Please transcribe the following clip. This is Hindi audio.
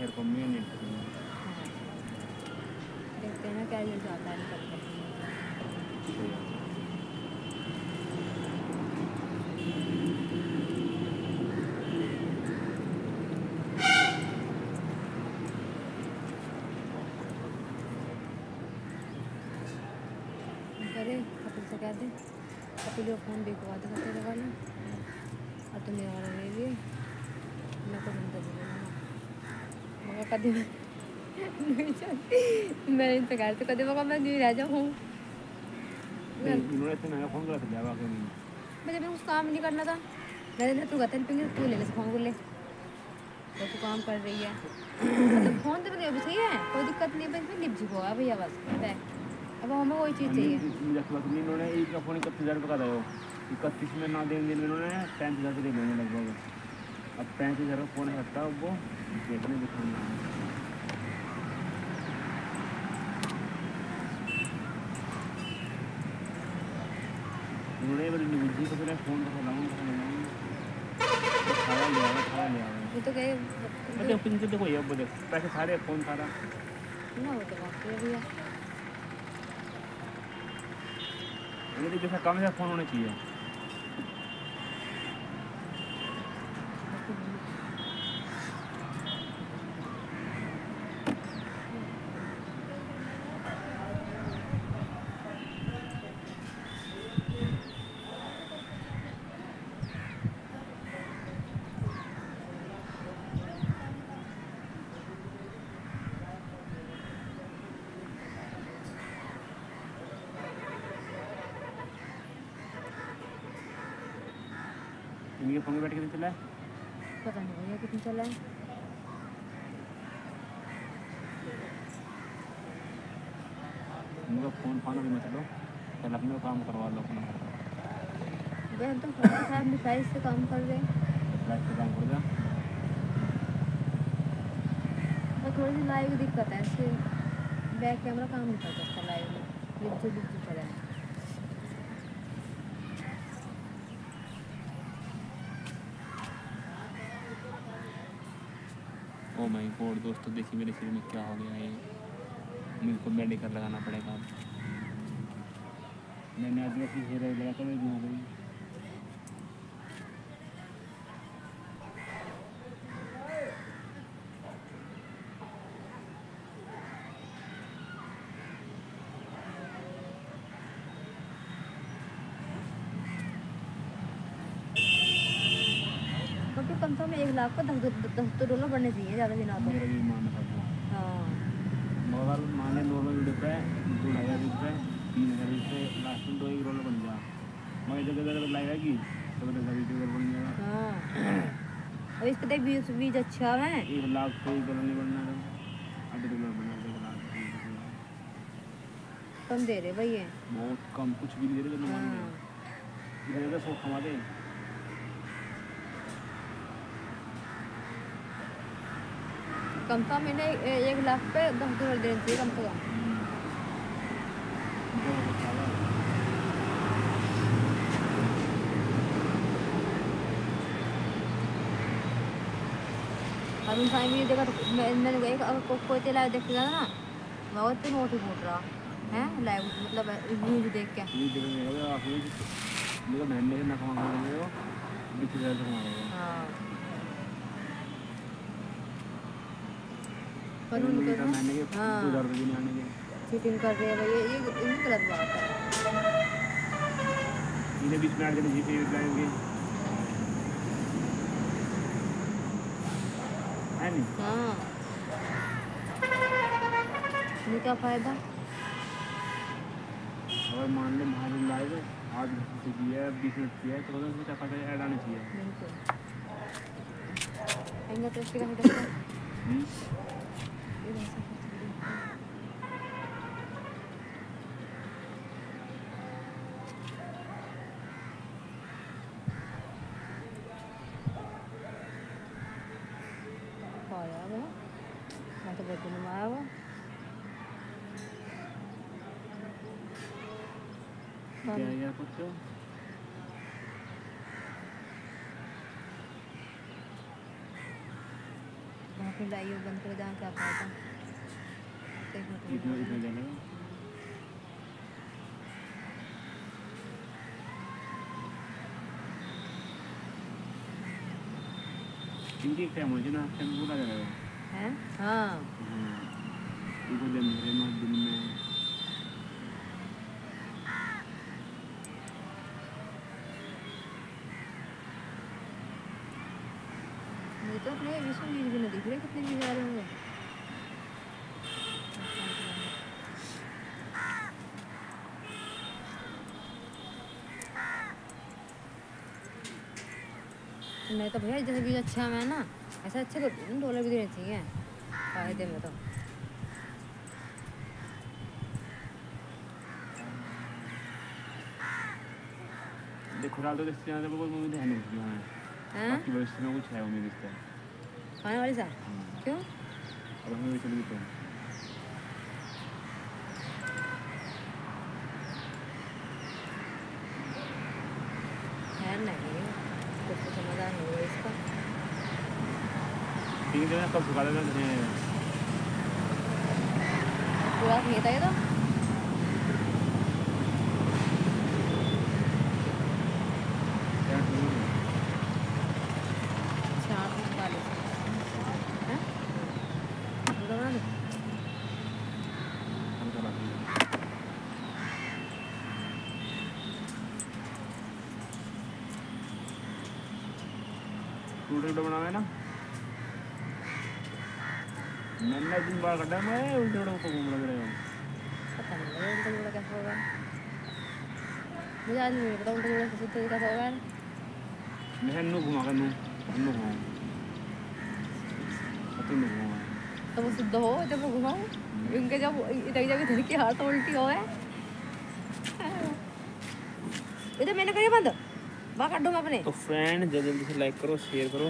मैं नहीं देखते हैं क्या है। करे कपिल से कह दे। कपिल फ़ोन दिखवा दे वाला और तुम मेरा वाला ले लिए। मैं को बंदा दे देना मैं मैं तो मैं नहीं रह जाऊँ। मैं जब कुछ काम नहीं करना था। मैंने तू कहता नहीं तू ले ले फ़ोन को ले। तो तू काम कर रही है। मतलब फ़ोन तो मतलब सही है कोई दिक्कत नहीं बस लिप जी को भैया बस अब हमें वही चीज़ चाहिए। इन्होंने एक का फ़ोन इकतीस हज़ार रुपये का था इकतीस में ना देने दिन इन्होंने पैंतीस हज़ार से दे देंगे लगभग। अब पैंतीस हज़ार का फ़ोन हटता वो देखने उन्होंने बड़ी बुद्धि को फिर फ़ोन का लगाऊँ खाया ले आवा खाया ले आवा वो तो कहे अरे के देखो ये बोले पैसे सारे फ़ोन सारा। ना वो तो बात है भैया। ये जैसा कम से फ़ोन होना चाहिए। इनके फ़ोन में बैठ के चला है? पता नहीं भैया कितनी चला है। इनका फ़ोन फान अभी मत लो पहले अपने काम करवा लो अपना। बहन तो फ़ोन साहब मिसाइल से काम कर रहे हैं। लाइफ से काम कर जा और थोड़ी सी लाइव दिक्कत है इससे बैक कैमरा काम नहीं करता इसका लाइव में। जो लिप चला है ओ माय गॉड दोस्तों देखिए मेरे शरीर में क्या हो गया है। मेरे को मेडिकल लगाना पड़ेगा। मैंने आज की हेयर ऑयल लगा कर मेरी कम से कम एक लाख को दस दस तो डॉलर बढ़ने चाहिए ज़्यादा मान था वो। हाँ। मगर माने नॉर्मल वीडियो दो हज़ार रुपये तीन हज़ार रुपये लास्ट में दो एक रोल बन जा। मगर जगह जगह लगेगी तो दस हज़ार रुपये बन जाएगा। हाँ। और इस पर व्यूज़ व्यूज़ अच्छा है। एक लाख से एक डॉलर नहीं बनना तो डॉलर बना एक लाख से डॉलर। कम दे रहे भैया बहुत कम कुछ भी नहीं दे रहे हाँ। इधर सौ कमा दे कम से कम मैंने ए- एक लाख पे दस डॉलर देने चाहिए कम से कम बहुत अच्छा है। और उन टाइम ये देखा तो मैं- मैंने गई अगर को, कोई तेरा देखते जाना ना मैं वो तो नोट ही फूट रहा है लाइव मतलब न्यूज़ देख के ये देखने लगा आप ये मेरा महीने से ना कमा रहे हो बीस हज़ार से कमा रहे हो पर उनको हाँ। चीटिंग कर रहे हैं भैया ये ये गलत बात है। इन्हें बीस मिनट के जीते लाएँगे हाँ क्या फ़ायदा? अगर मान लो महाजन लाएगा आठ घंटे से किया है बीस मिनट किया है तो उसमें क्या फ़ायदा ऐड आना चाहिए। बिल्कुल। आएँगे तो इसके काम करते हैं हम्म? ये वैसा कुछ नहीं है। पाया वो मैं तो बहुत दिन में आया वो क्या है यार कुछ बहुत फिर लाइए बंद कर दें क्या फ़ायदा? इनकी टाइम हो ना टाइम पूरा जाएगा हैं? हाँ। इनको दिन में दिन में। मुझे तो अपने विश्व चीज़ भी नहीं दिख रहे कितने भी जा रहे होंगे नहीं तो भैया जैसे बीज अच्छा में है ना ऐसा अच्छे तो डॉलर भी देने चाहिए फ़ायदे में तो। देखो डाल तो इससे ज़्यादा कोई उम्मीद है नहीं जो है हैं? बाकी भविष्य में कुछ है उम्मीद इसका खाने वाली क्यों? हमें भी चल तो। है नहीं कुछ तो नहीं हुआ इसका। तीन दिन कब सुखा देता है पूरा नहीं था ये तो चार दिन वाले हैं पूरा बना दो टूटे टूटे बनावे ना मैंने दिन बार कटा मैं उल्टे उल्टे ऊपर घूम लग रहे हो। पता नहीं लगा उल्टा जुड़ा कैसे होगा? मुझे आज नहीं पता उल्टा जुड़ा कैसे होगा। मैं नु घुमा कर नु नु घुमा। पता नहीं घुमा। तो वो शुद्ध हो जब वो घुमाऊं इनके जब इधर जगह धर के हाथ उल्टी हो है। इधर मैंने करी बंद। बाहर काट अपने तो फ्रेंड जल्दी से लाइक करो शेयर करो